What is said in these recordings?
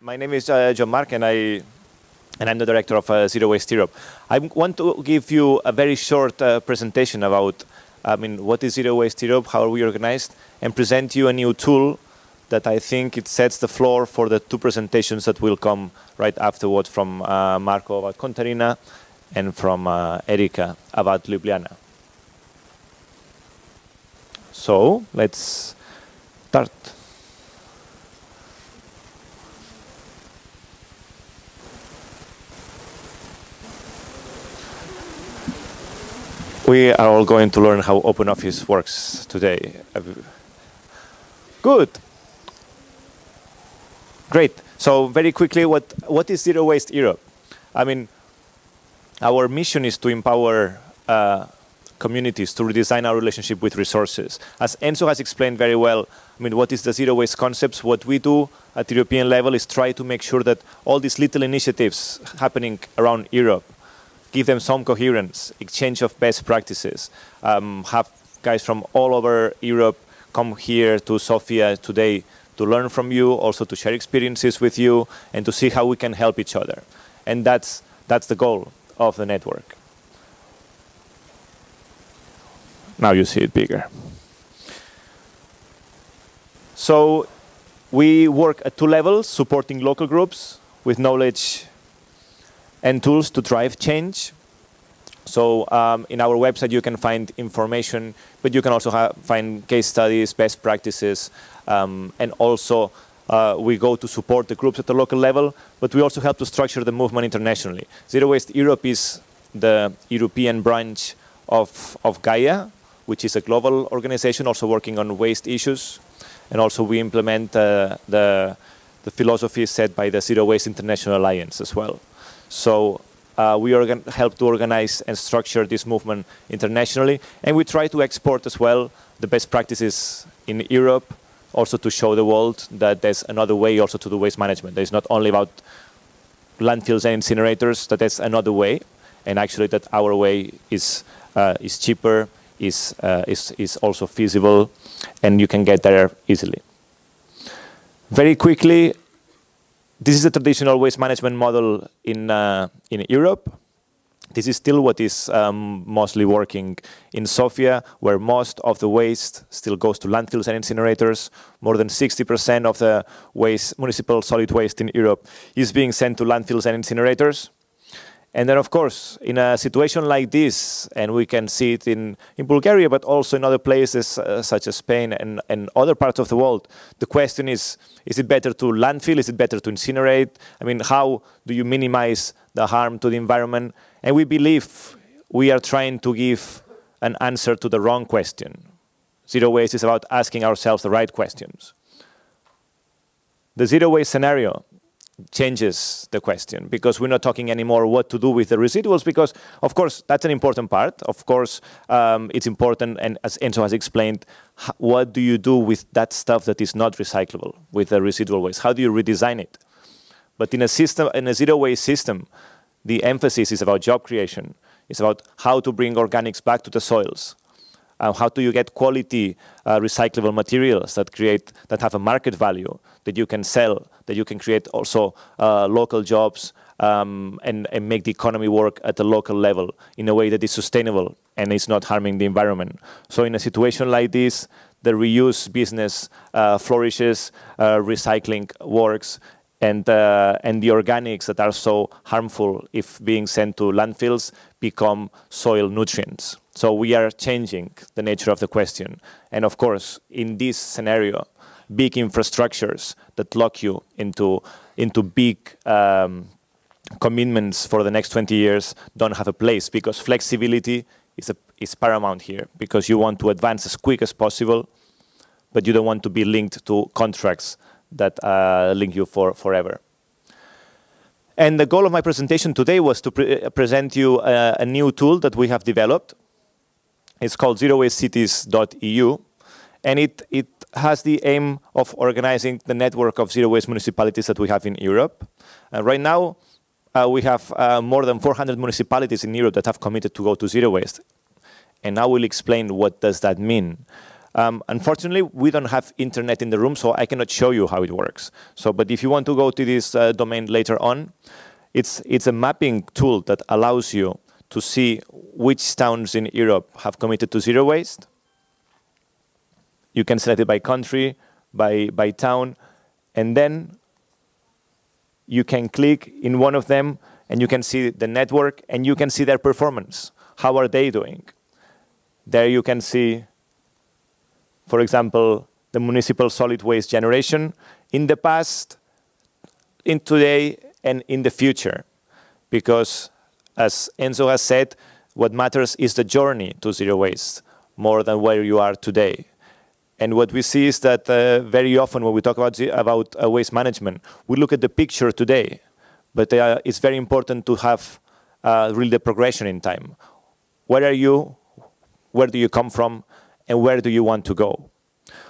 My name is uh, Joan Marc, and I and I'm the director of uh, Zero Waste Europe. I want to give you a very short uh, presentation about, I mean, what is Zero Waste Europe, how are we organized, and present you a new tool that I think it sets the floor for the two presentations that will come right afterward from uh, Marco about Contarina and from uh, Erika about Ljubljana. So let's start. We are all going to learn how OpenOffice works today. Good. Great. So very quickly, what, what is Zero Waste Europe? I mean, our mission is to empower uh, communities to redesign our relationship with resources. As Enzo has explained very well, I mean, what is the zero waste concepts? What we do at the European level is try to make sure that all these little initiatives happening around Europe give them some coherence, exchange of best practices, um, have guys from all over Europe come here to Sofia today to learn from you, also to share experiences with you, and to see how we can help each other. And that's, that's the goal of the network. Now you see it bigger. So we work at two levels, supporting local groups with knowledge and tools to drive change. So um, in our website, you can find information, but you can also find case studies, best practices, um, and also uh, we go to support the groups at the local level, but we also help to structure the movement internationally. Zero Waste Europe is the European branch of, of Gaia, which is a global organization also working on waste issues. And also we implement uh, the, the philosophy set by the Zero Waste International Alliance as well. So uh, we help to organize and structure this movement internationally. And we try to export as well the best practices in Europe, also to show the world that there's another way also to do waste management. It's not only about landfills and incinerators, that there's another way. And actually that our way is, uh, is cheaper, is, uh, is, is also feasible, and you can get there easily. Very quickly, this is a traditional waste management model in, uh, in Europe. This is still what is um, mostly working in Sofia, where most of the waste still goes to landfills and incinerators. More than 60% of the waste, municipal solid waste in Europe is being sent to landfills and incinerators. And then, of course, in a situation like this, and we can see it in, in Bulgaria, but also in other places uh, such as Spain and, and other parts of the world, the question is, is it better to landfill? Is it better to incinerate? I mean, how do you minimize the harm to the environment? And we believe we are trying to give an answer to the wrong question. Zero waste is about asking ourselves the right questions. The zero waste scenario changes the question because we're not talking anymore what to do with the residuals because of course that's an important part. Of course um, it's important and as Enzo has explained what do you do with that stuff that is not recyclable with the residual waste? How do you redesign it? But in a system in a zero waste system the emphasis is about job creation. It's about how to bring organics back to the soils uh, how do you get quality uh, recyclable materials that create that have a market value that you can sell, that you can create also uh, local jobs um, and, and make the economy work at a local level in a way that is sustainable and is not harming the environment. So in a situation like this, the reuse business uh, flourishes, uh, recycling works, and, uh, and the organics that are so harmful if being sent to landfills become soil nutrients. So we are changing the nature of the question. And of course, in this scenario, big infrastructures that lock you into, into big um, commitments for the next 20 years don't have a place because flexibility is, a, is paramount here because you want to advance as quick as possible, but you don't want to be linked to contracts that uh, link you for forever. And the goal of my presentation today was to pre present you a, a, new tool that we have developed. It's called zerowastecities.eu, and it, it has the aim of organizing the network of zero waste municipalities that we have in Europe. Uh, right now, uh, we have uh, more than 400 municipalities in Europe that have committed to go to zero waste. And I will explain what does that mean. Um, unfortunately, we don't have internet in the room, so I cannot show you how it works. So, but if you want to go to this uh, domain later on, it's, it's a mapping tool that allows you to see which towns in Europe have committed to zero waste. You can select it by country, by, by town, and then you can click in one of them and you can see the network and you can see their performance. How are they doing? There you can see, for example, the municipal solid waste generation in the past, in today, and in the future. Because as Enzo has said, what matters is the journey to zero waste more than where you are today. And what we see is that uh, very often when we talk about, about uh, waste management, we look at the picture today, but uh, it's very important to have uh, really the progression in time. Where are you? Where do you come from? And where do you want to go?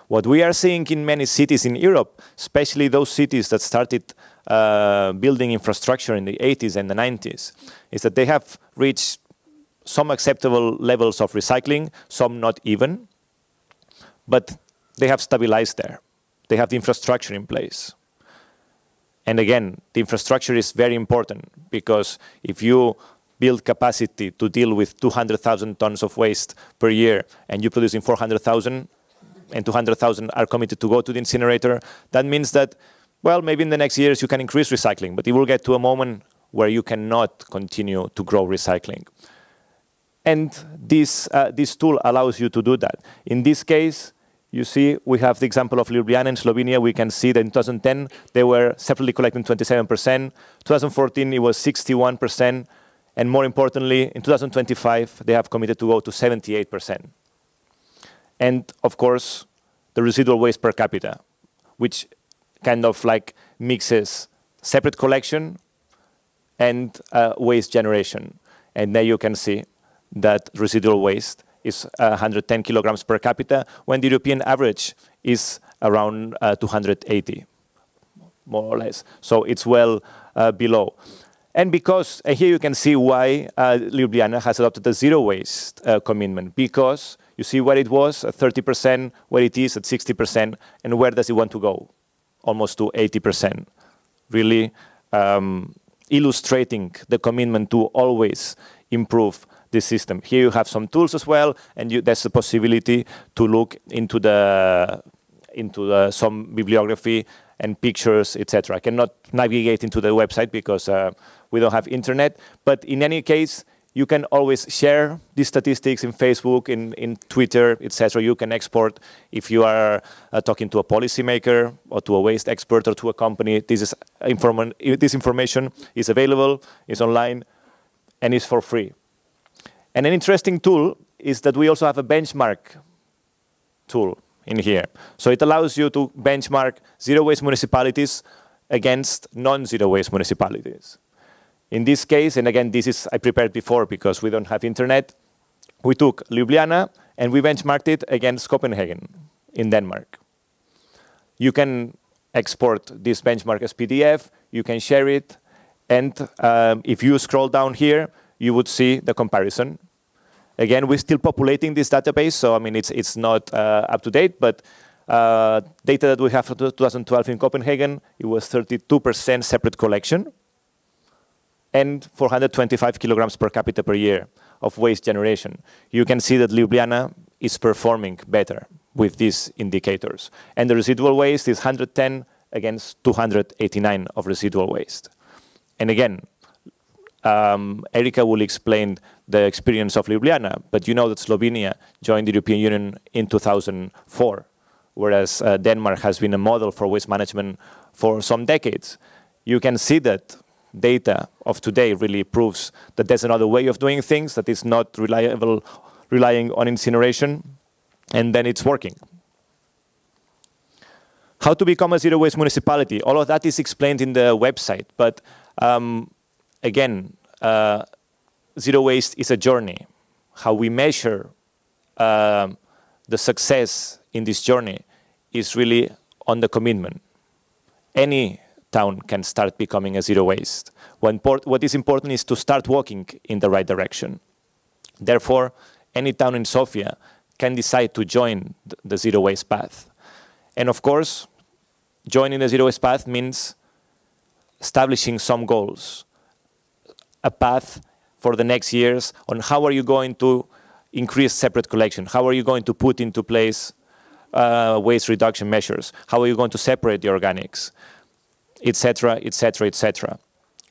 What we are seeing in many cities in Europe, especially those cities that started uh, building infrastructure in the 80s and the 90s, is that they have reached some acceptable levels of recycling, some not even, but they have stabilized there. They have the infrastructure in place. And again, the infrastructure is very important because if you build capacity to deal with 200,000 tons of waste per year and you're producing 400,000 and 200,000 are committed to go to the incinerator, that means that, well, maybe in the next years you can increase recycling, but it will get to a moment where you cannot continue to grow recycling. And this, uh, this tool allows you to do that. In this case, you see, we have the example of Ljubljana in Slovenia. We can see that in 2010, they were separately collecting 27%. 2014, it was 61%. And more importantly, in 2025, they have committed to go to 78%. And of course, the residual waste per capita, which kind of like mixes separate collection and uh, waste generation. And there you can see that residual waste is 110 kilograms per capita, when the European average is around uh, 280, more or less. So it's well uh, below. And because, and here you can see why uh, Ljubljana has adopted a zero waste uh, commitment, because you see where it was at 30%, where it is at 60%, and where does it want to go? Almost to 80%. Really um, illustrating the commitment to always improve this system. Here you have some tools as well, and you, there's a possibility to look into the into the, some bibliography and pictures, etc. I cannot navigate into the website because uh, we don't have internet, but in any case, you can always share these statistics in Facebook, in, in Twitter, etc. You can export if you are uh, talking to a policymaker or to a waste expert or to a company. This, is inform this information is available, is online, and is for free. And an interesting tool is that we also have a benchmark tool in here. So it allows you to benchmark zero waste municipalities against non-zero waste municipalities. In this case, and again, this is I prepared before because we don't have internet, we took Ljubljana and we benchmarked it against Copenhagen in Denmark. You can export this benchmark as PDF, you can share it, and um, if you scroll down here, you would see the comparison Again, we're still populating this database, so I mean, it's, it's not uh, up to date, but uh, data that we have for 2012 in Copenhagen, it was 32% separate collection and 425 kilograms per capita per year of waste generation. You can see that Ljubljana is performing better with these indicators. And the residual waste is 110 against 289 of residual waste. And again, um, Erika will explain the experience of Ljubljana, but you know that Slovenia joined the European Union in 2004, whereas uh, Denmark has been a model for waste management for some decades. You can see that data of today really proves that there's another way of doing things, that is not reliable, relying on incineration, and then it's working. How to become a zero waste municipality? All of that is explained in the website, but um, again, uh, zero waste is a journey. How we measure uh, the success in this journey is really on the commitment. Any town can start becoming a zero waste. What is important is to start walking in the right direction. Therefore, any town in Sofia can decide to join the zero waste path. And of course, joining the zero waste path means establishing some goals, a path for the next years on how are you going to increase separate collection, how are you going to put into place uh, waste reduction measures, how are you going to separate the organics, etc., etc., etc.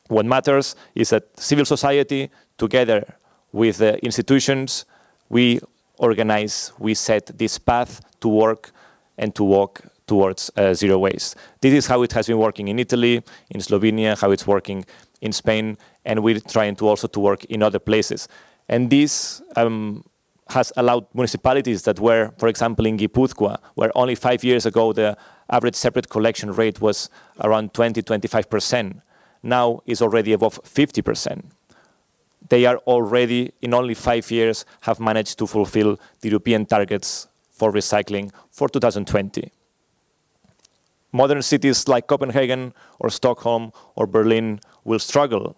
What matters is that civil society, together with the institutions, we organize, we set this path to work and to walk towards uh, zero waste. This is how it has been working in Italy, in Slovenia, how it's working in Spain, and we're trying to also to work in other places. And this um, has allowed municipalities that were, for example, in Gipuzkoa, where only five years ago the average separate collection rate was around 20, 25%, now is already above 50%. They are already, in only five years, have managed to fulfill the European targets for recycling for 2020. Modern cities like Copenhagen or Stockholm or Berlin will struggle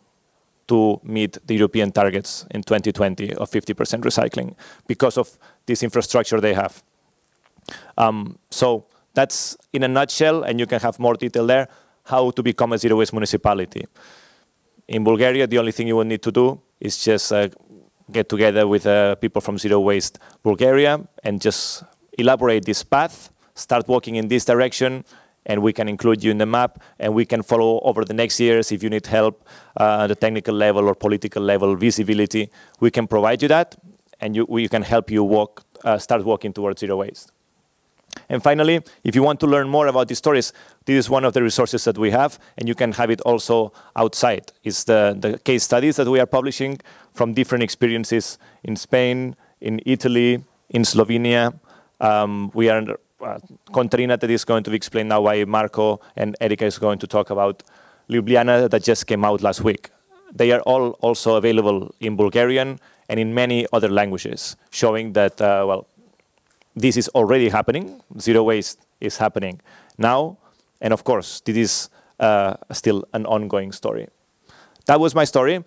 to meet the European targets in 2020 of 50% recycling because of this infrastructure they have. Um, so that's in a nutshell, and you can have more detail there, how to become a zero waste municipality. In Bulgaria, the only thing you will need to do is just uh, get together with uh, people from Zero Waste Bulgaria and just elaborate this path, start walking in this direction, and we can include you in the map, and we can follow over the next years if you need help uh, at the technical level or political level, visibility, we can provide you that, and you, we can help you walk, uh, start walking towards zero waste. And finally, if you want to learn more about these stories, this is one of the resources that we have, and you can have it also outside. It's the, the case studies that we are publishing from different experiences in Spain, in Italy, in Slovenia. Um, we are uh, Contarina that is going to explain now why Marco, and Erika is going to talk about Ljubljana that just came out last week. They are all also available in Bulgarian and in many other languages, showing that, uh, well, this is already happening. Zero waste is happening now. And of course, this is uh, still an ongoing story. That was my story.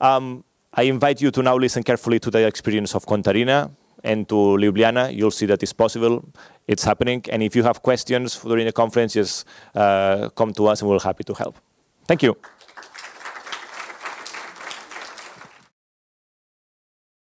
Um, I invite you to now listen carefully to the experience of Contarina and to Ljubljana. You'll see that it's possible, it's happening. And if you have questions during the conference, just uh, come to us and we're happy to help. Thank you.